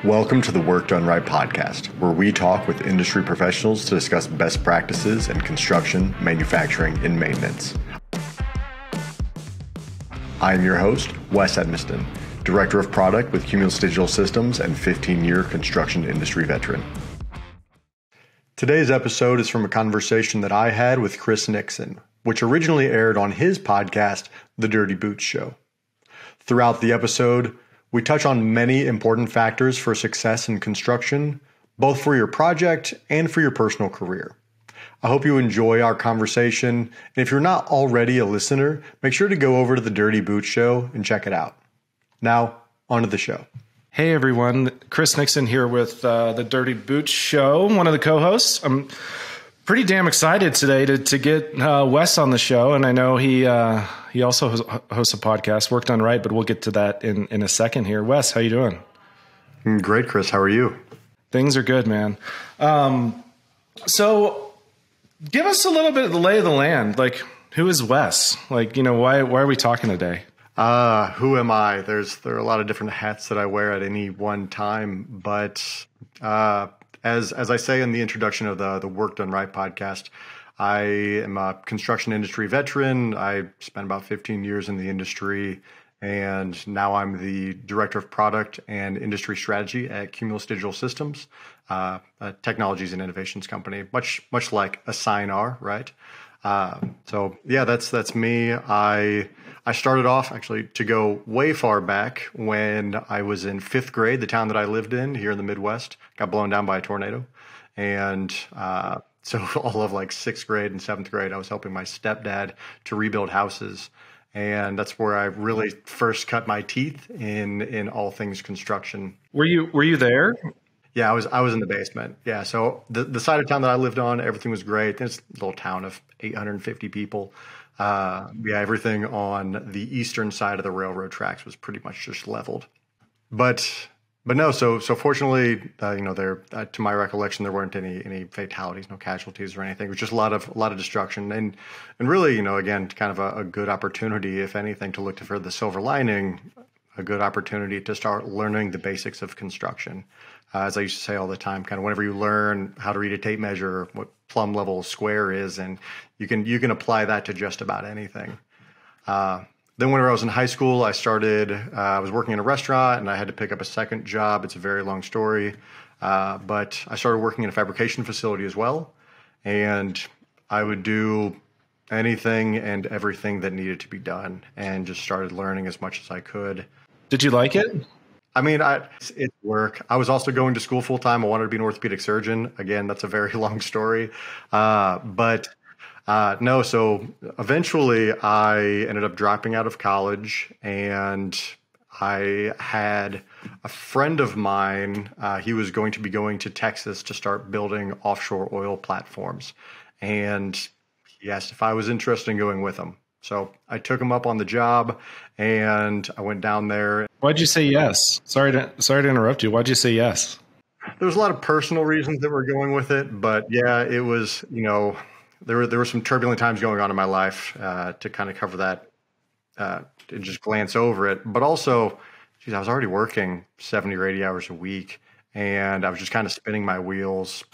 Welcome to the Work Done Right podcast, where we talk with industry professionals to discuss best practices in construction, manufacturing, and maintenance. I am your host, Wes Edmiston, Director of Product with Cumulus Digital Systems and 15 year construction industry veteran. Today's episode is from a conversation that I had with Chris Nixon, which originally aired on his podcast, The Dirty Boots Show. Throughout the episode, we touch on many important factors for success in construction, both for your project and for your personal career. I hope you enjoy our conversation. And if you're not already a listener, make sure to go over to the Dirty Boots Show and check it out. Now, on to the show. Hey everyone, Chris Nixon here with uh, the Dirty Boots Show, one of the co hosts. I'm pretty damn excited today to, to get uh, Wes on the show. And I know he. Uh, he also hosts a podcast, Work Done Right, but we'll get to that in, in a second here. Wes, how you doing? Mm, great, Chris. How are you? Things are good, man. Um, so give us a little bit of the lay of the land. Like, who is Wes? Like, you know, why why are we talking today? Uh, who am I? There's there are a lot of different hats that I wear at any one time, but uh, as as I say in the introduction of the the Work Done Right podcast, I am a construction industry veteran. I spent about 15 years in the industry, and now I'm the director of product and industry strategy at Cumulus Digital Systems, uh, a technologies and innovations company, much much like Assignar, right? Uh, so yeah, that's that's me. I I started off actually to go way far back when I was in fifth grade. The town that I lived in here in the Midwest got blown down by a tornado, and uh, so all of like sixth grade and seventh grade, I was helping my stepdad to rebuild houses, and that's where I really first cut my teeth in in all things construction. Were you Were you there? Yeah, I was. I was in the basement. Yeah, so the the side of town that I lived on, everything was great. It's a little town of 850 people. Uh, yeah, everything on the eastern side of the railroad tracks was pretty much just leveled. But but no, so so fortunately, uh, you know, there uh, to my recollection, there weren't any any fatalities, no casualties or anything. It was just a lot of a lot of destruction, and and really, you know, again, kind of a, a good opportunity, if anything, to look for the silver lining, a good opportunity to start learning the basics of construction. Uh, as I used to say all the time, kind of whenever you learn how to read a tape measure, what plumb level square is, and you can you can apply that to just about anything. Uh, then, whenever I was in high school, I started, uh, I was working in a restaurant and I had to pick up a second job. It's a very long story. Uh, but I started working in a fabrication facility as well. And I would do anything and everything that needed to be done and just started learning as much as I could. Did you like it? I mean, I, it's work. I was also going to school full time. I wanted to be an orthopedic surgeon. Again, that's a very long story. Uh, but uh, no, so eventually I ended up dropping out of college and I had a friend of mine. Uh, he was going to be going to Texas to start building offshore oil platforms. And he asked if I was interested in going with him. So I took him up on the job and I went down there. Why'd you say yes? Sorry to, sorry to interrupt you. Why'd you say yes? There was a lot of personal reasons that were going with it, but yeah, it was, you know, there were there were some turbulent times going on in my life uh, to kind of cover that uh, and just glance over it. But also, geez, I was already working seventy or eighty hours a week, and I was just kind of spinning my wheels.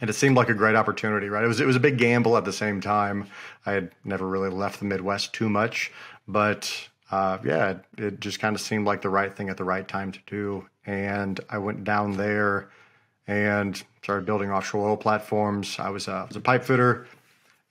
And it seemed like a great opportunity, right? It was it was a big gamble at the same time. I had never really left the Midwest too much, but uh, yeah, it, it just kind of seemed like the right thing at the right time to do. And I went down there and started building offshore oil platforms. I was a, was a pipe fitter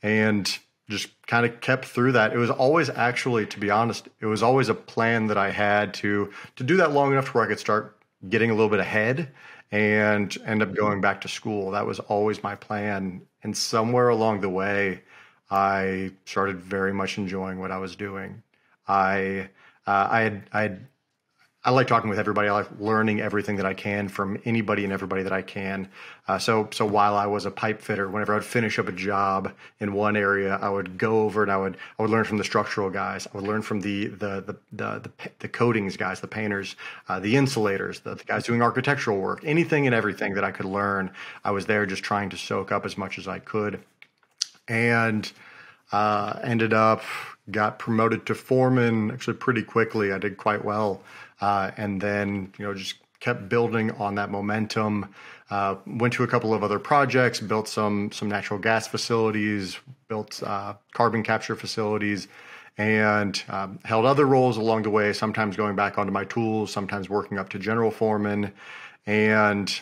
and just kind of kept through that. It was always actually, to be honest, it was always a plan that I had to to do that long enough to where I could start getting a little bit ahead and end up going back to school. That was always my plan. And somewhere along the way, I started very much enjoying what I was doing. I uh, I had I had I like talking with everybody. I like learning everything that I can from anybody and everybody that I can. Uh, so, so while I was a pipe fitter, whenever I'd finish up a job in one area, I would go over and I would I would learn from the structural guys. I would learn from the the the the, the, the coatings guys, the painters, uh, the insulators, the, the, guys doing architectural work. Anything and everything that I could learn, I was there just trying to soak up as much as I could, and uh, ended up got promoted to foreman actually pretty quickly. I did quite well uh, and then you know just kept building on that momentum. Uh, went to a couple of other projects, built some some natural gas facilities, built uh, carbon capture facilities, and um, held other roles along the way. Sometimes going back onto my tools, sometimes working up to general foreman, and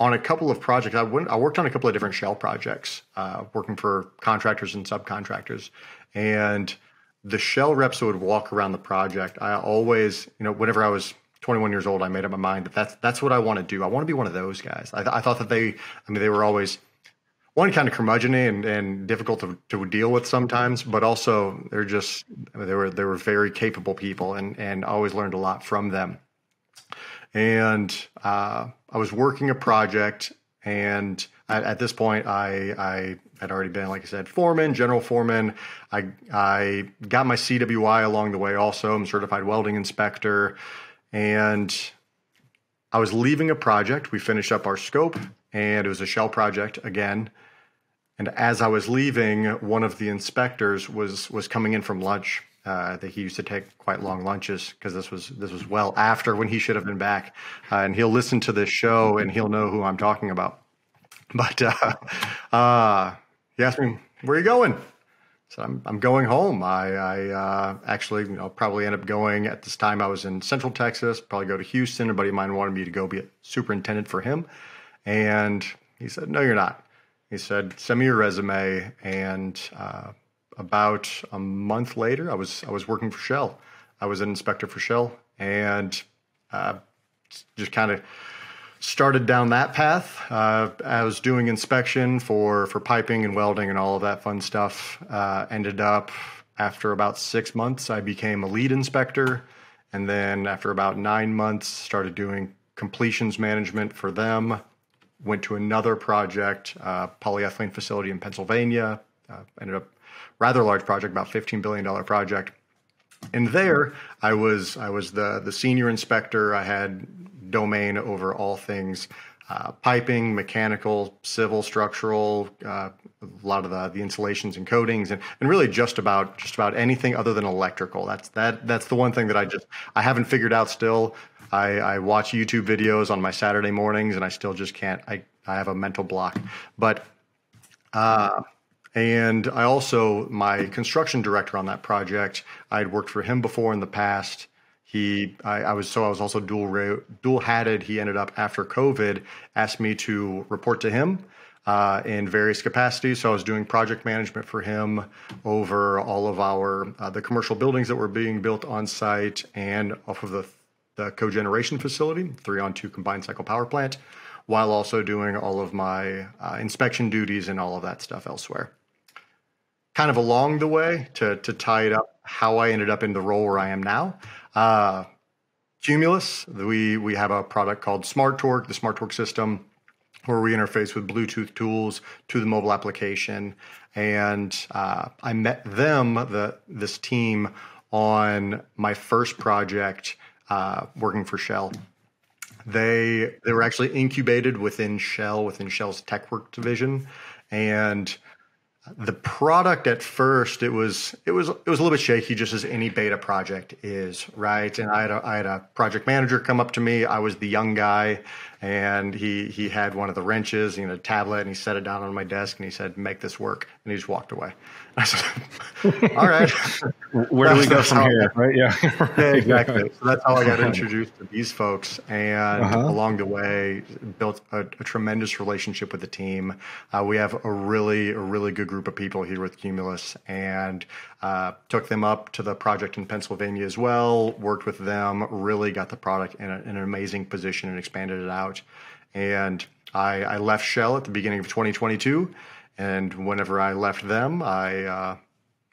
on a couple of projects. I went. I worked on a couple of different shell projects, uh, working for contractors and subcontractors, and the shell reps would walk around the project. I always, you know, whenever I was 21 years old, I made up my mind that that's that's what I want to do. I want to be one of those guys. I, I thought that they, I mean, they were always one kind of curmudgeon and, and difficult to, to deal with sometimes, but also they're just I mean, they were they were very capable people, and and always learned a lot from them. And uh, I was working a project, and at, at this point, I I had already been, like I said, foreman, general foreman. I I got my CWI along the way. Also, I'm certified welding inspector and I was leaving a project. We finished up our scope, and it was a shell project again. And as I was leaving, one of the inspectors was was coming in from lunch. Uh, that he used to take quite long lunches because this was this was well after when he should have been back. Uh, and he'll listen to this show and he'll know who I'm talking about. But uh, uh he asked me, "Where are you going?" So I'm, I'm going home. I, I uh, actually, you know, probably end up going at this time. I was in Central Texas. Probably go to Houston. A buddy of mine wanted me to go be a superintendent for him, and he said, "No, you're not." He said, "Send me your resume." And uh, about a month later, I was I was working for Shell. I was an inspector for Shell, and uh, just kind of started down that path. Uh, I was doing inspection for for piping and welding and all of that fun stuff. Uh, ended up after about six months, I became a lead inspector, and then after about nine months, started doing completions management for them. Went to another project, uh, polyethylene facility in Pennsylvania. Uh, ended up rather large project, about fifteen billion dollar project. And there, I was I was the the senior inspector. I had domain over all things uh, piping, mechanical, civil, structural, uh, a lot of the, the insulations and coatings, and, and really just about just about anything other than electrical. That's that that's the one thing that I just I haven't figured out still. I, I watch YouTube videos on my Saturday mornings, and I still just can't. I I have a mental block, but. Uh, and I also, my construction director on that project, I had worked for him before in the past. He, I, I was so I was also dual dual hatted. He ended up after COVID asked me to report to him uh, in various capacities. So I was doing project management for him over all of our uh, the commercial buildings that were being built on site and off of the the cogeneration facility, three on two combined cycle power plant, while also doing all of my uh, inspection duties and all of that stuff elsewhere. Kind of along the way to to tie it up, how I ended up in the role where I am now. Uh, Cumulus, we, we have a product called Smart Torque, the Smart Torque system, where we interface with Bluetooth tools to the mobile application. And uh, I met them, the this team, on my first project uh, working for Shell. They they were actually incubated within Shell, within Shell's TechWork division, and the product at first it was it was it was a little bit shaky just as any beta project is right? And i had a, I had a project manager come up to me. I was the young guy and he he had one of the wrenches you know tablet and he set it down on my desk and he said make this work and he just walked away. I said, all right. Where do we go from here? Right? Yeah. yeah, exactly. So that's how I got introduced to these folks. And uh-huh. along the way, built a, a, tremendous relationship with the team. Uh, we have a really, a really good group of people here with Cumulus and uh, took them up to the project in Pennsylvania as well, worked with them, really got the product in, a, in an amazing position and expanded it out. And I, I left Shell at the beginning of 2022 and whenever I left them, I uh,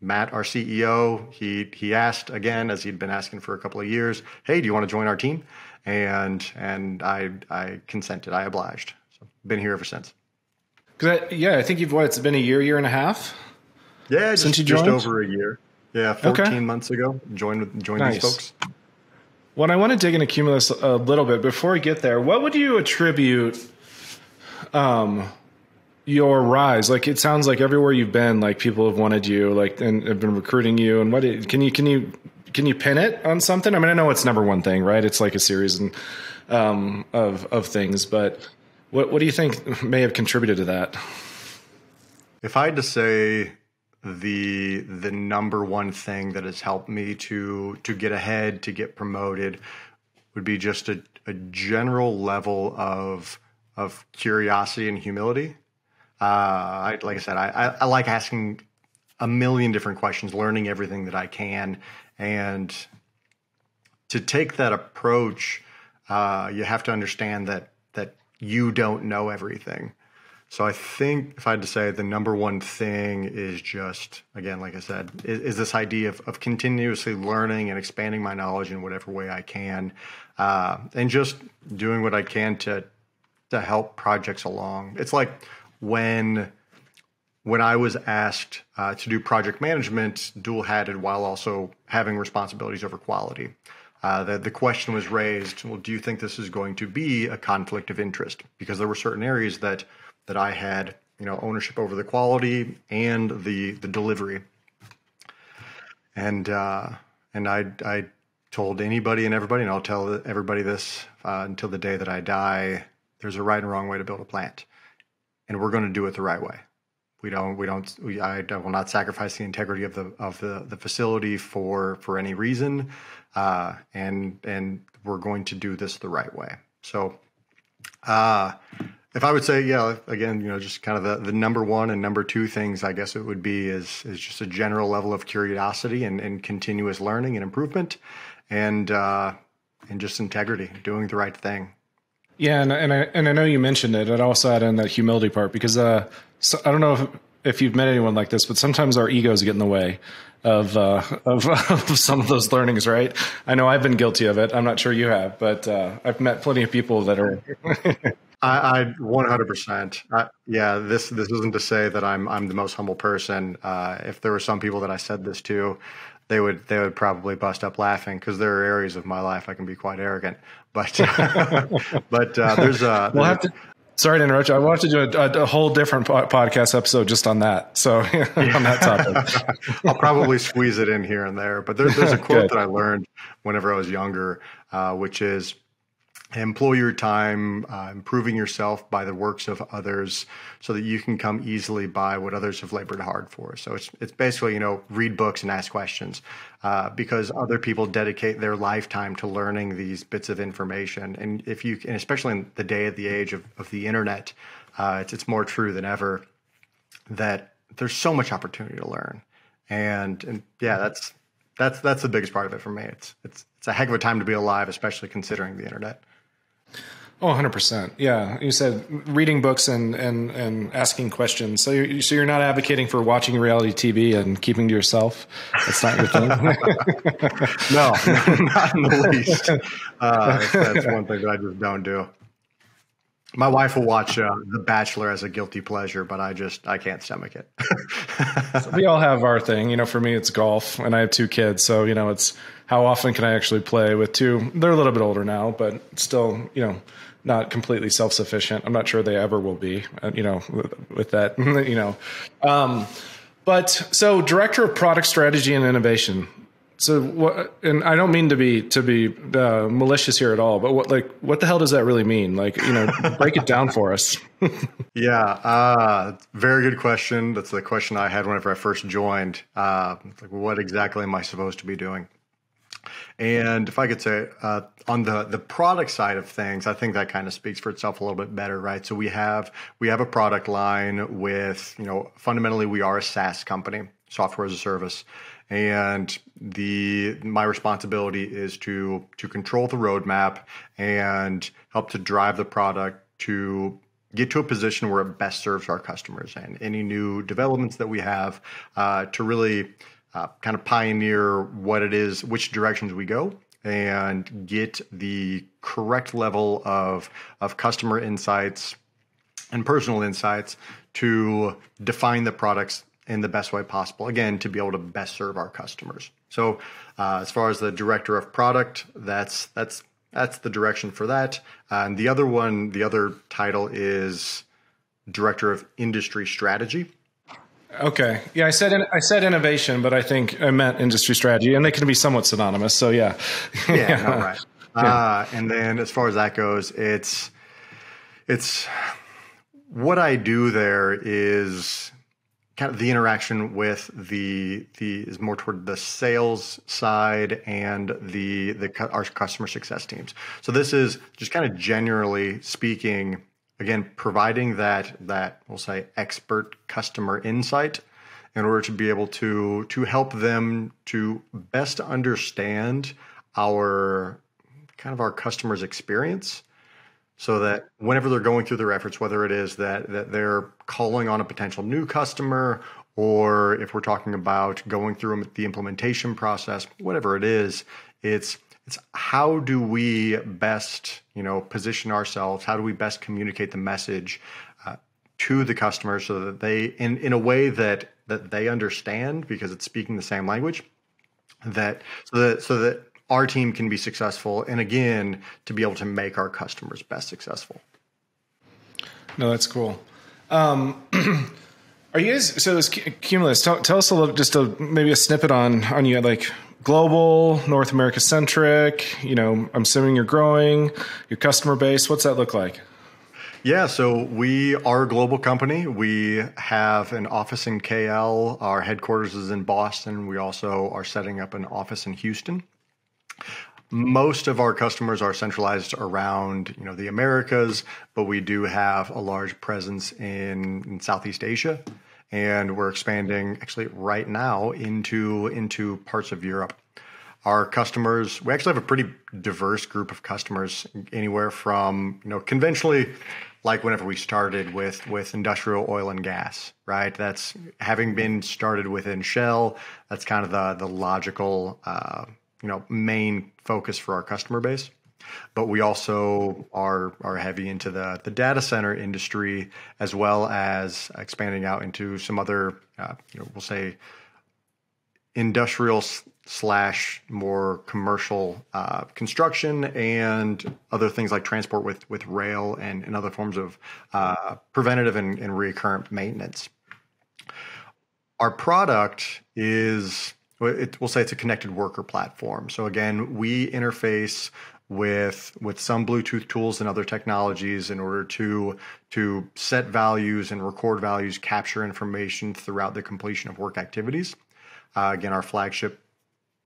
Matt, our CEO, he he asked again, as he'd been asking for a couple of years, "Hey, do you want to join our team?" And and I I consented. I obliged. So been here ever since. I, yeah, I think you've what? It's been a year, year and a half. Yeah, just, since you joined? just over a year. Yeah, fourteen okay. months ago. Joined with joined nice. these folks. Well, I want to dig into Cumulus a little bit before we get there. What would you attribute? Um, your rise like it sounds like everywhere you've been like people have wanted you like and have been recruiting you and what can you can you can you pin it on something i mean i know it's number one thing right it's like a series and um, of of things. But what what do you think may have contributed to that? If I had to say the the number one thing that has helped me to to get ahead, to get promoted, would be just a, a general level of of curiosity and humility. Uh, I, like I said, I, I, I like asking a million different questions, learning everything that I can, and to take that approach, uh, you have to understand that that you don't know everything. So I think if I had to say the number one thing is just again, like I said, is, is this idea of, of, continuously learning and expanding my knowledge in whatever way I can, uh, and just doing what I can to to help projects along. It's like when when I was asked uh, to do project management, dual hatted while also having responsibilities over quality. Uh, the, the question was raised well, do you think this is going to be a conflict of interest? Because there were certain areas that that I had, you know, ownership over the quality and the the delivery. And uh, and I I told anybody and everybody, and I'll tell everybody this uh, until the day that I die. There's a right and wrong way to build a plant, and we're going to do it the right way. We don't. We don't. We, I, will not sacrifice the integrity of the of the, the facility for for any reason, uh, and and we're going to do this the right way. So, uh, if I would say, yeah, again, you know, just kind of the, the number one and number two things, I guess it would be is is just a general level of curiosity and, and continuous learning and improvement, and uh, and just integrity, doing the right thing. Yeah, and and I and I know you mentioned it. I'd also add in that humility part because uh, so, I don't know if if you've met anyone like this, but sometimes our egos get in the way of, uh, of, of some of those learnings, right? I know I've been guilty of it. I'm not sure you have, but uh, I've met plenty of people that are I, I 100%. I, yeah, this this isn't to say that I'm I'm the most humble person. Uh, if there were some people that I said this to, they would they would probably bust up laughing because there are areas of my life I can be quite arrogant. But but uh, there's a we'll have to. Sorry to interrupt you. I wanted to do a, a, whole different podcast episode just on that. So on that topic, I'll probably squeeze it in here and there. But there, there's a quote that I learned whenever I was younger, uh, which is employ your time uh, improving yourself by the works of others so that you can come easily by what others have labored hard for. So it's, it's basically you know read books and ask questions uh, because other people dedicate their lifetime to learning these bits of information. And if you and especially in the day of the age of, of the internet uh, it's, it's more true than ever that there's so much opportunity to learn. And and yeah that's that's that's the biggest part of it for me. It's it's it's a heck of a time to be alive especially considering the internet Oh, 100%. Yeah. You said reading books and, and, and asking questions. So you're, so you're not advocating for watching reality TV and keeping to yourself? That's not your thing? no, not in the least. Uh, that's one thing that I just don't do. My wife will watch uh, The Bachelor as a guilty pleasure, but I just I can't stomach it. so we all have our thing. You know, for me it's golf, and I have two kids, so you know it's how often can I actually play with two? They're a little bit older now, but still, you know, not completely self sufficient. I'm not sure they ever will be. Uh, you know, with, that, you know. Um, but so, director of product strategy and innovation. So what? And I don't mean to be to be uh, malicious here at all, but what like what the hell does that really mean? Like you know, break it down for us. yeah, uh, very good question. That's the question I had whenever I first joined. Uh, like, what exactly am I supposed to be doing? And if I could say uh, on the the product side of things, I think that kind of speaks for itself a little bit better, right? So we have we have a product line with you know fundamentally we are a SaaS company, software as a service, and the my responsibility is to to control the roadmap and help to drive the product to get to a position where it best serves our customers and any new developments that we have uh, to really uh, kind of pioneer what it is, which directions we go, and get the correct level of of customer insights and personal insights to define the products in the best way possible. Again, to be able to best serve our customers. So, uh, as far as the director of product, that's that's that's the direction for that. And the other one, the other title is director of industry strategy. Okay. Yeah, I said I said innovation, but I think I meant industry strategy, and they can be somewhat synonymous. So yeah. yeah. No, right. Uh, and then as far as that goes, it's it's what I do there is kind of the interaction with the the is more toward the sales side and the the our customer success teams. So this is just kind of generally speaking, again, providing that that we'll say expert customer insight in order to be able to to help them to best understand our kind of our customers experience so that whenever they're going through their efforts, whether it is that, that they're calling on a potential new customer or if we're talking about going through the implementation process, whatever it is, it's it's how do we best you know position ourselves? How do we best communicate the message uh, to the customer so that they in in a way that that they understand because it's speaking the same language that so that so that our team can be successful and again to be able to make our customers best successful no that's cool um, are you guys so as cumulus tell, tell us a little just a maybe a snippet on on you like global north america centric you know i'm assuming you're growing your customer base what's that look like yeah, so we are a global company. We have an office in KL. Our headquarters is in Boston. We also are setting up an office in Houston. Most of our customers are centralized around, you know, the Americas, but we do have a large presence in, in Southeast Asia, and we're expanding actually right now into into parts of Europe. Our customers, we actually have a pretty diverse group of customers, anywhere from, you know, conventionally like whenever we started with with industrial oil and gas, right? That's having been started within Shell. That's kind of the the logical uh, you know main focus for our customer base but we also are are heavy into the the data center industry as well as expanding out into some other uh, you know we'll say industrial slash more commercial uh, construction and other things like transport with with rail and, and other forms of uh, preventative and, and recurrent maintenance. Our product is it, we'll say it's a connected worker platform. So again, we interface with with some Bluetooth tools and other technologies in order to to set values and record values, capture information throughout the completion of work activities. Uh, again, our flagship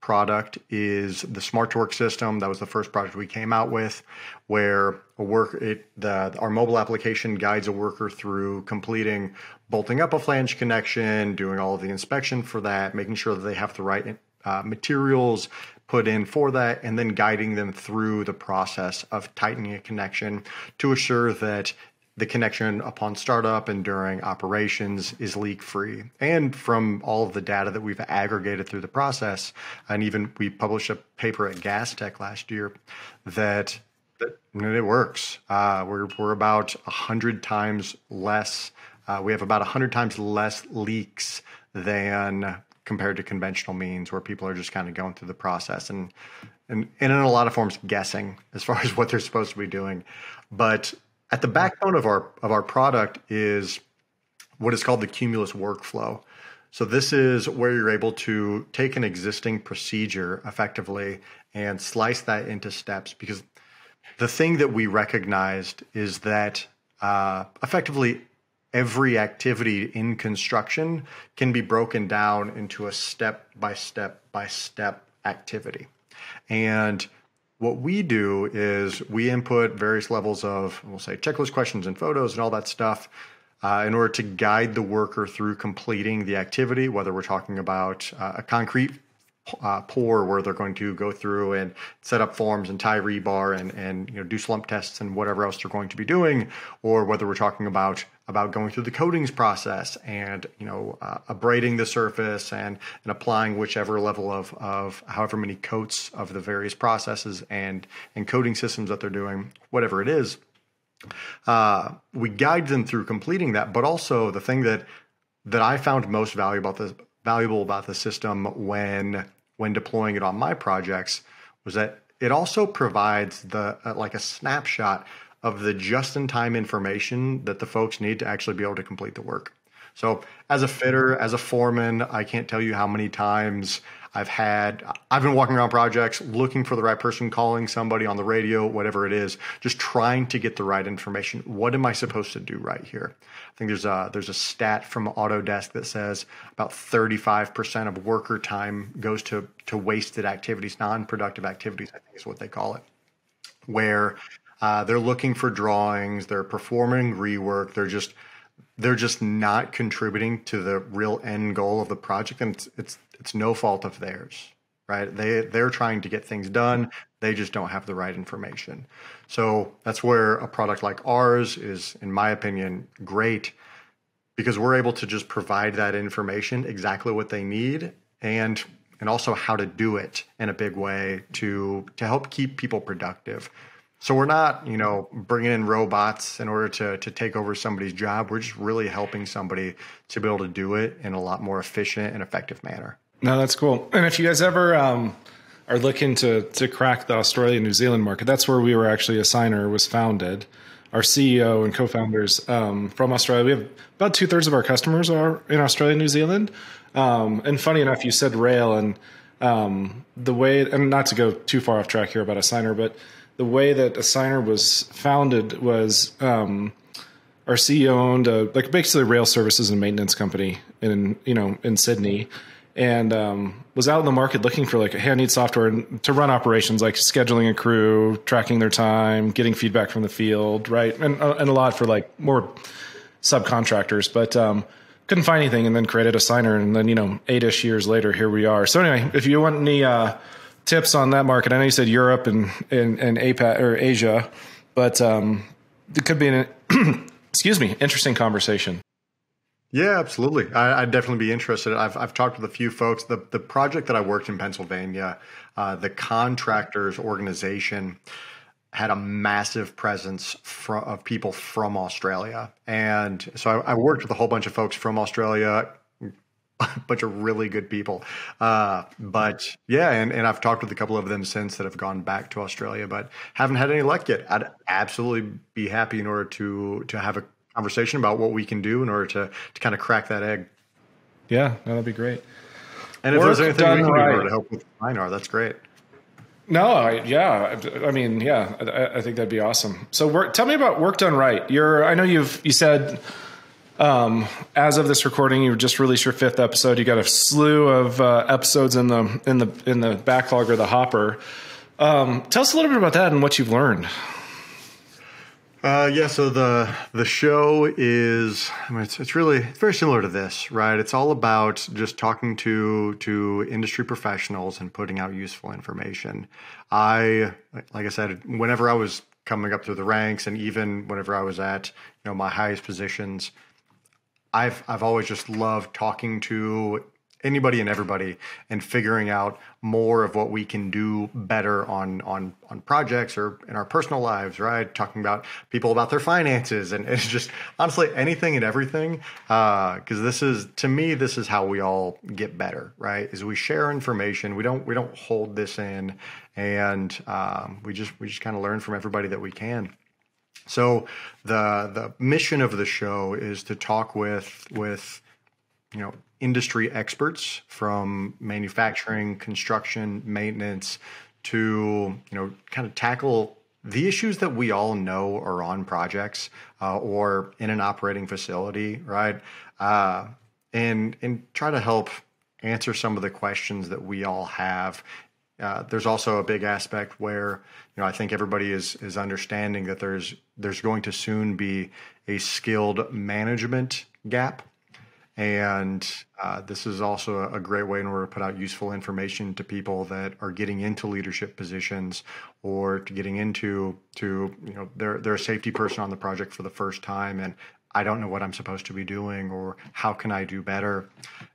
product is the Smart Torque system that was the first project we came out with where a work it the our mobile application guides a worker through completing bolting up a flange connection doing all of the inspection for that making sure that they have the right uh, materials put in for that and then guiding them through the process of tightening a connection to assure that the connection upon startup and during operations is leak free. And from all of the data that we've aggregated through the process, and even we published a paper at Gastech last year that, that it works. Uh, we're, we're about 100 times less, uh, we have about 100 times less leaks than compared to conventional means where people are just kind of going through the process and, and, and in a lot of forms guessing as far as what they're supposed to be doing. But at the backbone of our of our product is what is called the Cumulus workflow. So this is where you're able to take an existing procedure effectively and slice that into steps because the thing that we recognized is that uh, effectively every activity in construction can be broken down into a step by step by step activity. And what we do is we input various levels of, we'll say, checklist questions and photos and all that stuff uh, in order to guide the worker through completing the activity, whether we're talking about uh, a concrete uh, pour where they're going to go through and set up forms and tie rebar and and you know do slump tests and whatever else they're going to be doing, or whether we're talking about about going through the coatings process and you know uh, abrading the surface and and applying whichever level of of however many coats of the various processes and and coating systems that they're doing, whatever it is. Uh, we guide them through completing that, but also the thing that that I found most valuable about the valuable about the system when when deploying it on my projects was that it also provides the uh, like a snapshot of the just in time information that the folks need to actually be able to complete the work. So, as a fitter, as a foreman, I can't tell you how many times I've had, I've been walking around projects looking for the right person, calling somebody on the radio, whatever it is, just trying to get the right information. What am I supposed to do right here? I think there's a, there's a stat from Autodesk that says about 35% of worker time goes to, to wasted activities, non productive activities, I think is what they call it, where uh, they're looking for drawings, they're performing rework, they're just, they're just not contributing to the real end goal of the project and it's it's, it's no fault of theirs right? They they're trying to get things done they just don't have the right information. So that's where a product like ours is in my opinion great because we're able to just provide that information exactly what they need and and also how to do it in a big way to to help keep people productive so we're not, you know, bringing in robots in order to to take over somebody's job. We're just really helping somebody to be able to do it in a lot more efficient and effective manner. No, that's cool. And if you guys ever um, are looking to to crack the Australia New Zealand market, that's where we were actually Assignar was founded. Our CEO and co-founders um, from Australia. We have about two thirds of our customers are in Australia, New Zealand. Um, and funny enough, you said rail and um, the way, and not to go too far off track here about Assignar, but the way that Assignar was founded was um, our CEO owned a, like basically a rail services and maintenance company in you know in Sydney, and um, was out in the market looking for like, hey, I need software to run operations like scheduling a crew, tracking their time, getting feedback from the field, right, and uh, and a lot for like more subcontractors, but. Um, couldn't find anything and then created Assignar and then you know eight-ish years later here we are so anyway if you want any uh, tips on that market? I know you said Europe and and, and APAC or Asia, but um, it could be an excuse me interesting conversation. Yeah, absolutely. I, would definitely be interested. I've I've talked with a few folks. The the project that I worked in Pennsylvania, uh, the contractors organization had a massive presence of people from Australia, and so I, I worked with a whole bunch of folks from Australia, bunch of really good people. Uh, but yeah, and, and I've talked with a couple of them since that have gone back to Australia, but haven't had any luck yet. I'd absolutely be happy in order to to have a conversation about what we can do in order to to kind of crack that egg. Yeah, that'd be great. And if Work there's anything we can right. do to help with Minar, that's great. No, I, yeah, I mean, yeah, I, I, think that'd be awesome. So, work, tell me about work done right. You're, I know you've you said um, as of this recording, you just released your fifth episode. You got a slew of uh, episodes in the in the in the backlog or the hopper. Um, tell us a little bit about that and what you've learned. Uh, yeah, so the the show is I mean, it's, it's really very similar to this, right? It's all about just talking to to industry professionals and putting out useful information. I like I said, whenever I was coming up through the ranks, and even whenever I was at you know my highest positions, I've I've always just loved talking to anybody and everybody and figuring out more of what we can do better on on on projects or in our personal lives right? Talking about people about their finances and it's just honestly anything and everything because uh, this is to me this is how we all get better right? Is we share information. We don't we don't hold this in and um, we just we just kind of learn from everybody that we can so the the mission of the show is to talk with with you know industry experts from manufacturing, construction, maintenance to you know kind of tackle the issues that we all know are on projects uh, or in an operating facility, right? Uh, and and try to help answer some of the questions that we all have uh, there's also a big aspect where you know I think everybody is is understanding that there's there's going to soon be a skilled management gap, and uh, this is also a great way in order to put out useful information to people that are getting into leadership positions or to getting into to you know they're they're a safety person on the project for the first time and I don't know what I'm supposed to be doing or how can I do better.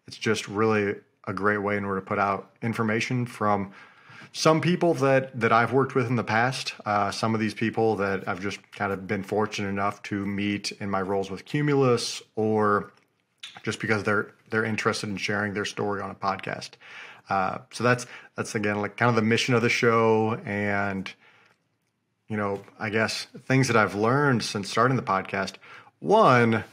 It's just really a great way in order to put out information from some people that that I've worked with in the past. Uh, some of these people that I've just kind of been fortunate enough to meet in my roles with Cumulus, or just because they're they're interested in sharing their story on a podcast. Uh, so that's that's again like kind of the mission of the show, and you know, I guess things that I've learned since starting the podcast. One,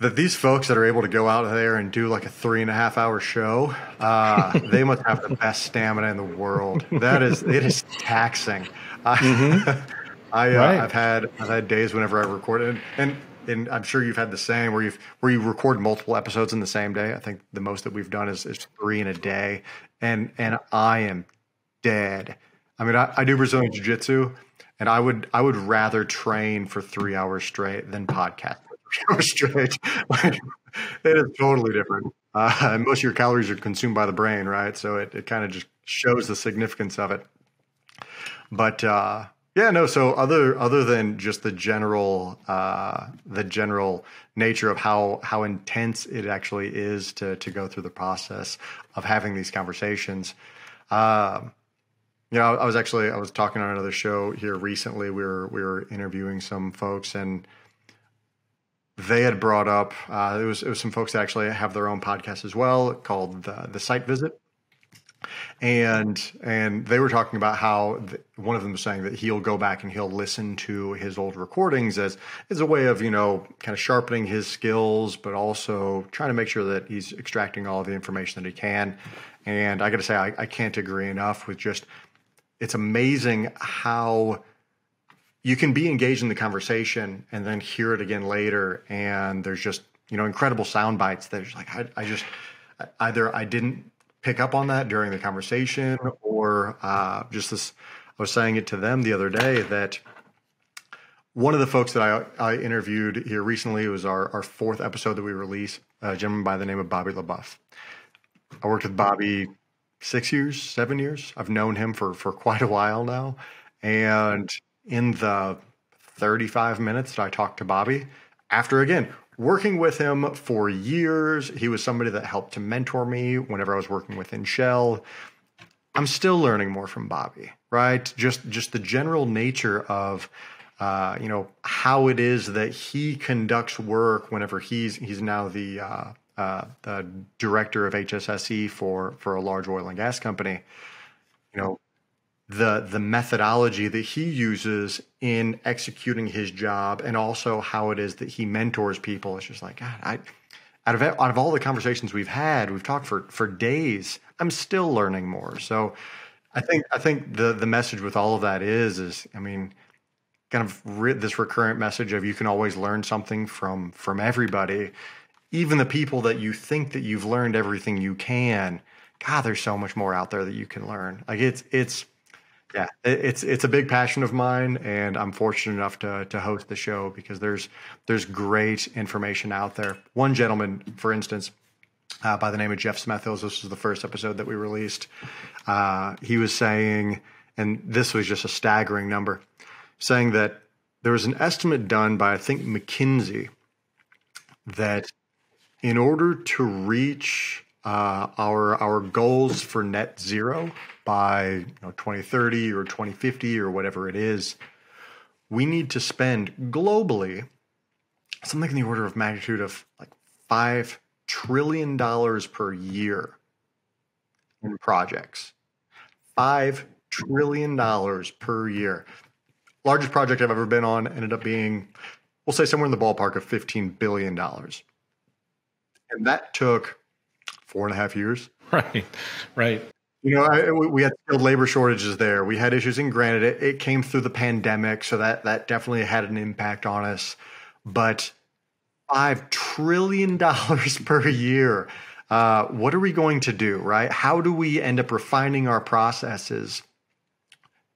that these folks that are able to go out there and do like a three and a half hour show, uh, they must have the best stamina in the world. That is, it is taxing. Mm-hmm. I, uh, right. I've had I've had days whenever I recorded, and and I'm sure you've had the same where you've where you record multiple episodes in the same day. I think the most that we've done is, is three in a day, and and I am dead. I mean, I, I do Brazilian Jiu Jitsu, and I would I would rather train for three hours straight than podcast straight. it is totally different. Uh, most of your calories are consumed by the brain, right? So it, it kind of just shows the significance of it. But uh, yeah, no. So other other than just the general uh, the general nature of how how intense it actually is to to go through the process of having these conversations. Uh, you know, I was actually I was talking on another show here recently. We were we were interviewing some folks and they had brought up uh, it was it was some folks that actually have their own podcast as well called the, the site visit and and they were talking about how one of them was saying that he'll go back and he'll listen to his old recordings as as a way of you know kind of sharpening his skills, but also trying to make sure that he's extracting all the information that he can. And I got to say, I, I can't agree enough with just it's amazing how you can be engaged in the conversation and then hear it again later, and there's just you know incredible sound bites that are like I, I just either I didn't pick up on that during the conversation or uh, just this. I was saying it to them the other day that one of the folks that I, I interviewed here recently was our, our fourth episode that we released, a gentleman by the name of Bobby LaBeouf. I worked with Bobby six years, seven years. I've known him for, for quite a while now. And in the 35 minutes that I talked to Bobby, after again working with him for years. He was somebody that helped to mentor me whenever I was working within Shell. I'm still learning more from Bobby, right? Just just the general nature of uh, you know how it is that he conducts work whenever he's he's now the uh, uh, the director of HSSE for for a large oil and gas company. You know, the the methodology that he uses in executing his job and also how it is that he mentors people. It's just like god i out of out of all the conversations we've had we've talked for for days i'm still learning more. So i think i think the the message with all of that is is i mean kind of re- this recurrent message of you can always learn something from from everybody. Even the people that you think that you've learned everything you can god there's so much more out there that you can learn. Like it's it's yeah, it's it's a big passion of mine, and I'm fortunate enough to to host the show because there's there's great information out there. One gentleman, for instance, uh, by the name of Jeff Smethills, this was the first episode that we released. Uh, he was saying, and this was just a staggering number, saying that there was an estimate done by I think McKinsey that in order to reach uh, our our goals for net zero by you know, 2030 or 2050 or whatever it is, we need to spend globally something in the order of magnitude of like five trillion dollars per year in projects. Five trillion dollars per year. Largest project I've ever been on ended up being, we'll say somewhere in the ballpark of $15 billion. And that took four and a half years. Right, right. You know, I, we had skilled labor shortages there. We had issues, and granted, it, it came through the pandemic, so that that definitely had an impact on us. But five trillion dollars per year. Uh, what are we going to do, right? How do we end up refining our processes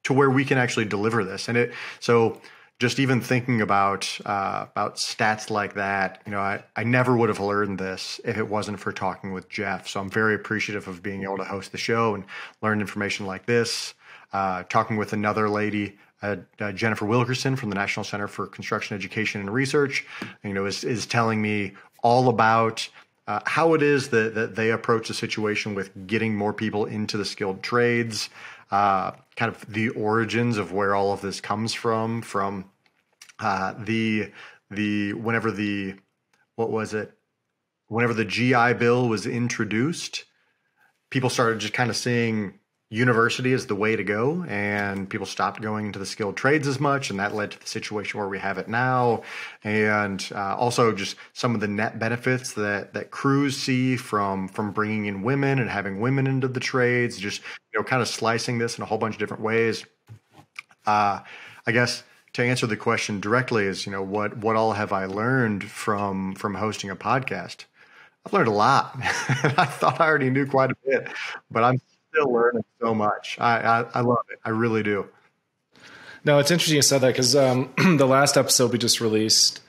to where we can actually deliver this? And it so just even thinking about uh, about stats like that, you know, I, I never would have learned this if it wasn't for talking with Jeff. So I'm very appreciative of being able to host the show and learn information like this. Uh, talking with another lady, uh, uh Jennifer Wilkerson from the National Center for Construction Education and Research, you know, is is telling me all about uh, how it is that, that they approach the situation with getting more people into the skilled trades, uh, kind of the origins of where all of this comes from, from uh, the the whenever the what was it, whenever the GI Bill was introduced, people started just kind of seeing university is the way to go and people stopped going into the skilled trades as much and that led to the situation where we have it now. And uh, also just some of the net benefits that that crews see from from bringing in women and having women into the trades just you know kind of slicing this in a whole bunch of different ways. Uh, i guess to answer the question directly is you know what what all have i learned from from hosting a podcast? I've learned a lot. I thought i already knew quite a bit but i'm still learning so much. I, I, I love it. I really do. No, it's interesting you said that because um, the last episode we just released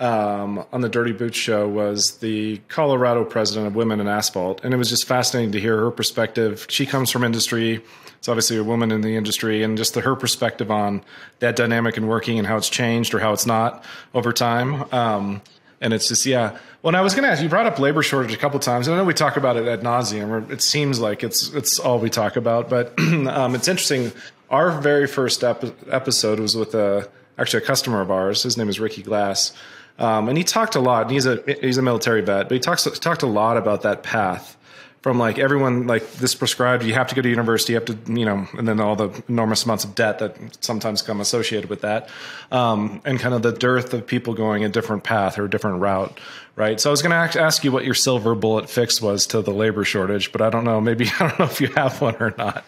um, on the Dirty Boots show was the Colorado president of Women in Asphalt, and it was just fascinating to hear her perspective. She comes from industry; it's obviously a woman in the industry, and just the, her perspective on that dynamic and working and how it's changed or how it's not over time. Um, and it's just yeah. Well, I was going to ask. You brought up labor shortage a couple times. And I know we talk about it ad nauseum. It seems like it's it's all we talk about, but um, it's interesting. Our very first ep- episode was with a actually a customer of ours. His name is Ricky Glass, um, and he talked a lot. And He's a he's a military vet, but he talks talked a lot about that path from like everyone like this prescribed you have to go to university you have to you know and then all the enormous amounts of debt that sometimes come associated with that um, and kind of the dearth of people going a different path or a different route right so i was going to ask you what your silver bullet fix was to the labor shortage but i don't know maybe i don't know if you have one or not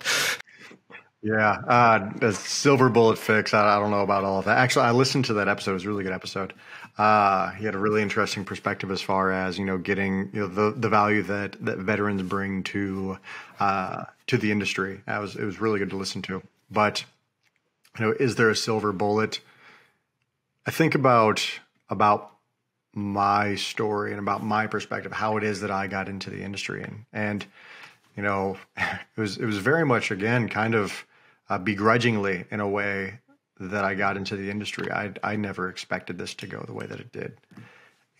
yeah, uh, silver bullet fix. I, I, don't know about all of that. Actually, I listened to that episode. It was a really good episode. Uh, he had a really interesting perspective as far as you know getting you know the the value that that veterans bring to uh, to the industry. That was it was really good to listen to. But you know, is there a silver bullet? I think about about my story and about my perspective, how it is that I got into the industry, and and you know, it was it was very much again kind of uh, begrudgingly in a way that I got into the industry. I I never expected this to go the way that it did,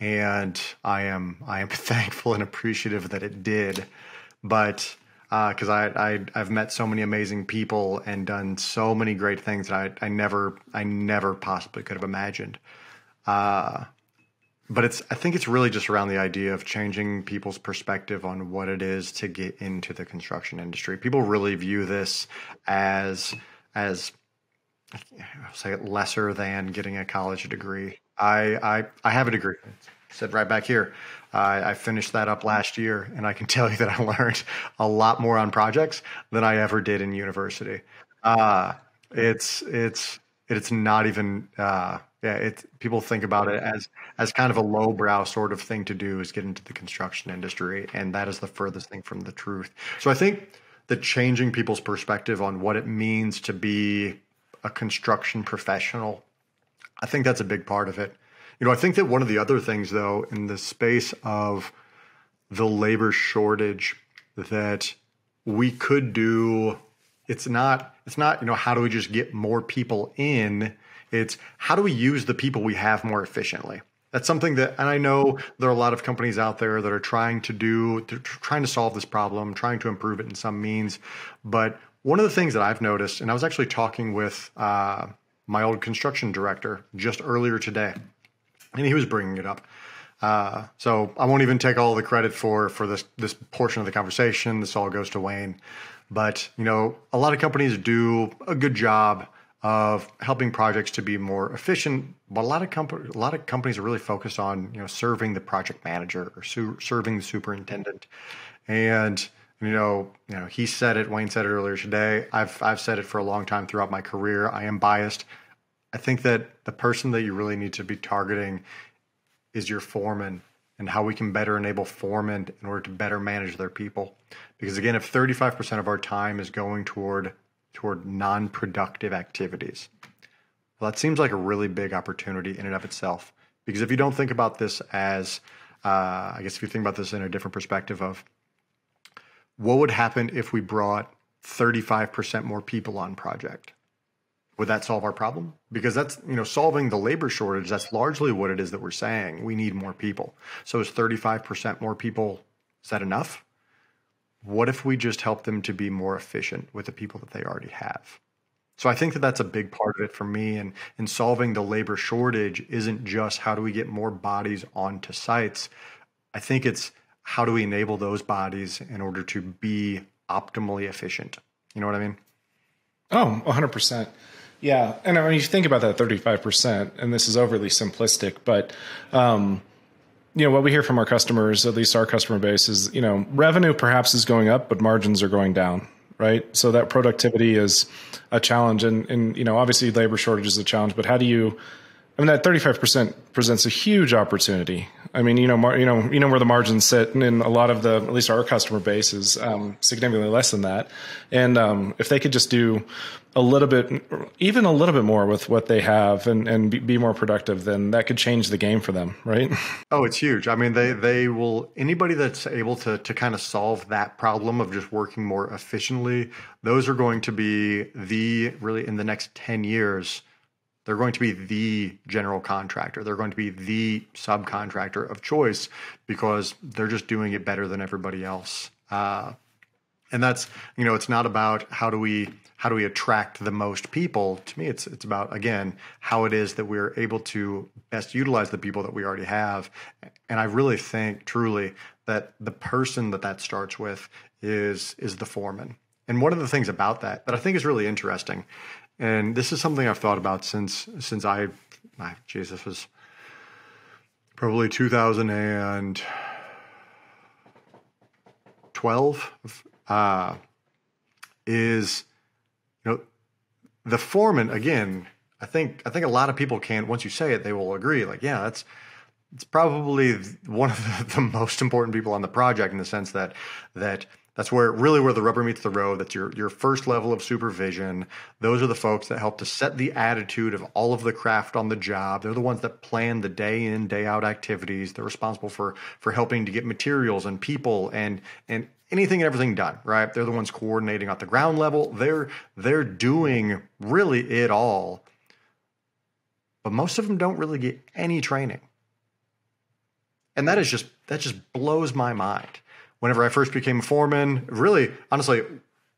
and I am I am thankful and appreciative that it did. But because uh, I, I I've met so many amazing people and done so many great things that I I never I never possibly could have imagined. Uh, but it's I think it's really just around the idea of changing people's perspective on what it is to get into the construction industry. People really view this as as I'll say it lesser than getting a college degree. I I, I have a degree. Said right back here. I, finished that up last year, and I can tell you that I learned a lot more on projects than I ever did in university. Uh, it's it's it's not even uh, yeah. People think about it as as kind of a lowbrow sort of thing to do is get into the construction industry, and that is the furthest thing from the truth. So I think the changing people's perspective on what it means to be a construction professional. I think that's a big part of it. You know, I think that one of the other things, though, in the space of the labor shortage that we could do, it's not, it's not, you know, how do we just get more people in? It's how do we use the people we have more efficiently? That's something that, and I know there are a lot of companies out there that are trying to do, trying to solve this problem, trying to improve it in some means. But one of the things that I've noticed, and I was actually talking with uh, my old construction director just earlier today, and he was bringing it up. Uh, so I won't even take all the credit for for this this portion of the conversation. This all goes to Wayne, but you know, a lot of companies do a good job of helping projects to be more efficient. But a lot of companies, a lot of companies are really focused on you know serving the project manager or su- serving the superintendent, and you know, you know, he said it. Wayne said it earlier today. I've I've said it for a long time throughout my career. I am biased. I think that the person that you really need to be targeting is your foreman and how we can better enable foremen in order to better manage their people. Because again, if 35% of our time is going toward toward non-productive activities, well, that seems like a really big opportunity in and of itself. Because if you don't think about this as, uh, I guess if you think about this in a different perspective of what would happen if we brought 35% more people on project? Would that solve our problem? Because that's, you know, solving the labor shortage, that's largely what it is that we're saying. We need more people. So is 35% more people, is that enough? What if we just help them to be more efficient with the people that they already have? So I think that that's a big part of it for me. And in solving the labor shortage isn't just how do we get more bodies onto sites. I think it's how do we enable those bodies in order to be optimally efficient You know what I mean? Oh, 100%. Yeah. And I mean, you think about that 35%, and this is overly simplistic, but, um, you know, what we hear from our customers, at least our customer base, is, you know, revenue perhaps is going up, but margins are going down, right? So that productivity is a challenge. And, and you know, obviously labor shortage is a challenge, but how do you, I mean, that 35% presents a huge opportunity. I mean, you know, mar- you know, you know where the margins sit, and in a lot of the, at least our customer base is um, significantly less than that. And um, if they could just do a little bit, even a little bit more with what they have, and and be, more productive, then that could change the game for them, right? Oh, it's huge. I mean, they they will anybody that's able to to kind of solve that problem of just working more efficiently. Those are going to be the really in the next ten years they're going to be the general contractor. They're going to be the subcontractor of choice because they're just doing it better than everybody else. Uh, and that's you know it's not about how do we how do we attract the most people to me it's it's about again how it is that we're able to best utilize the people that we already have and i really think truly that the person that that starts with is is the foreman and one of the things about that that i think is really interesting and this is something I've thought about since since I, ah, Jesus was probably 2012. Uh, is you know the foreman again. I think I think a lot of people can once you say it, they will agree. Like, yeah, that's it's probably one of the, the most important people on the project in the sense that that that's where really where the rubber meets the road. That's your your first level of supervision. Those are the folks that help to set the attitude of all of the craft on the job. They're the ones that plan the day in day out activities. They're responsible for for helping to get materials and people and and anything and everything done. Right? They're the ones coordinating at the ground level. They're they're doing really it all. But most of them don't really get any training. And that is just that just blows my mind whenever I first became a foreman. Really, honestly,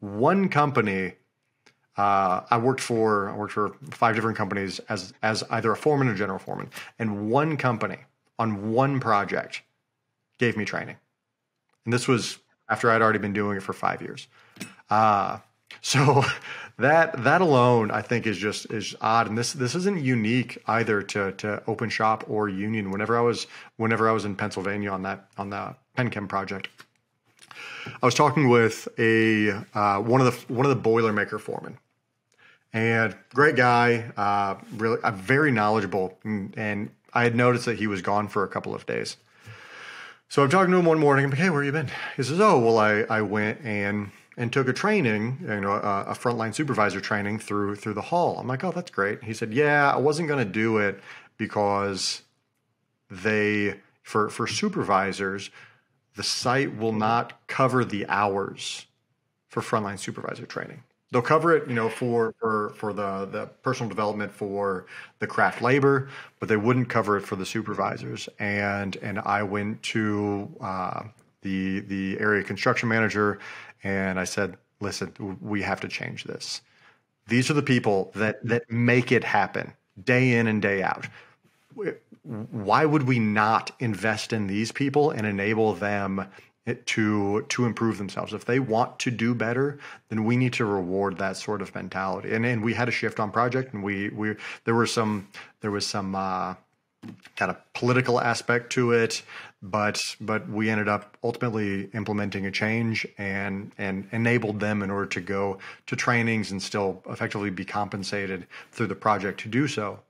one company uh, I worked for. I worked for five different companies as as either a foreman or general foreman, and one company on one project gave me training, and this was after I'd already been doing it for five years. Uh, so that that alone, I think, is just is odd, and this this isn't unique either to to Open Shop or Union. Whenever I was whenever I was in Pennsylvania on that on the PennChem project, I was talking with a uh, one of the one of the Boilermaker foremen, and great guy, uh, really uh, very knowledgeable, and, and, I had noticed that he was gone for a couple of days. So I'm talking to him one morning. I'm like, "Hey, where have you been?" He says, "Oh, well, I I went and and took a training, you know, a, a frontline supervisor training through through the hall." I'm like, "Oh, that's great." He said, "Yeah, I wasn't going to do it because they for for supervisors." The site will not cover the hours for frontline supervisor training. They'll cover it, you know, for for for the the personal development for the craft labor, but they wouldn't cover it for the supervisors. And and I went to uh, the the area construction manager, and I said, "Listen, we have to change this. These are the people that that make it happen day in and day out why would we not invest in these people and enable them to to improve themselves? If they want to do better then we need to reward that sort of mentality. And and we had a shift on project and we we there were some there was some uh, kind of political aspect to it but but we ended up ultimately implementing a change and and enabled them in order to go to trainings and still effectively be compensated through the project to do so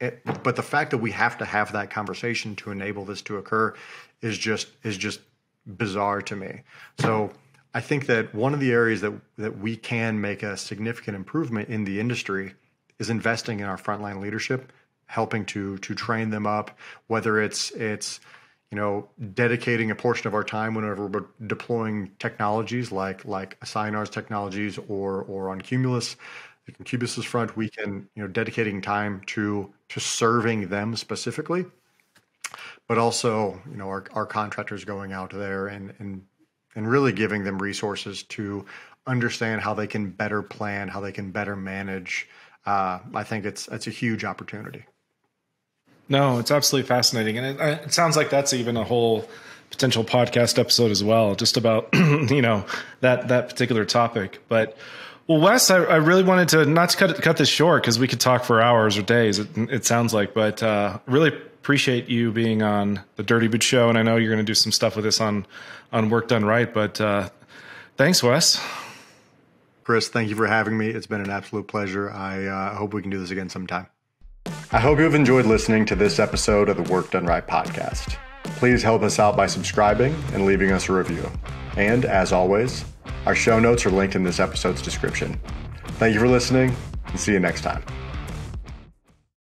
it, but the fact that we have to have that conversation to enable this to occur is just is just bizarre to me. So I think that one of the areas that that we can make a significant improvement in the industry is investing in our frontline leadership, helping to to train them up, whether it's it's you know dedicating a portion of our time whenever we're deploying technologies like like Assignar's technologies or or on Cumulus Cumulus's front, we can, you know, dedicating time to to serving them specifically, but also, you know, our, our contractors going out there and and and really giving them resources to understand how they can better plan, how they can better manage. Uh, I think it's it's a huge opportunity. No, it's absolutely fascinating, and it, it sounds like that's even a whole potential podcast episode as well, just about you know that that particular topic. But well, Wes, I, I really wanted to not to cut cut this short because we could talk for hours or days. It, it sounds like, but uh, really appreciate you being on the Dirty Boot Show, and I know you're going to do some stuff with this on on Work Done Right. But uh, thanks, Wes. Chris, thank you for having me. It's been an absolute pleasure. I uh, hope we can do this again sometime. I hope you have enjoyed listening to this episode of the Work Done Right podcast. Please help us out by subscribing and leaving us a review. And as always, our show notes are linked in this episode's description. Thank you for listening and see you next time.